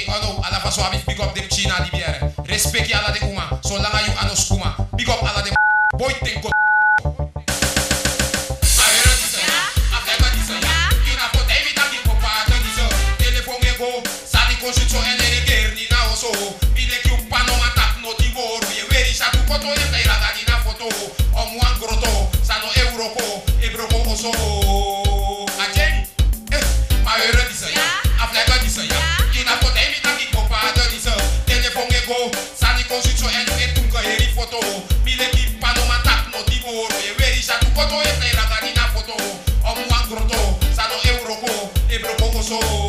They are no Allah for so I pick up them China Libiere. Respect Allah the Uma. So long as you are no skuma. Pick up Allah the boy think go. Construção é nele guerni na osso. Mile que o pano ataque no timoro. E veri já tu foto e cairada na soul.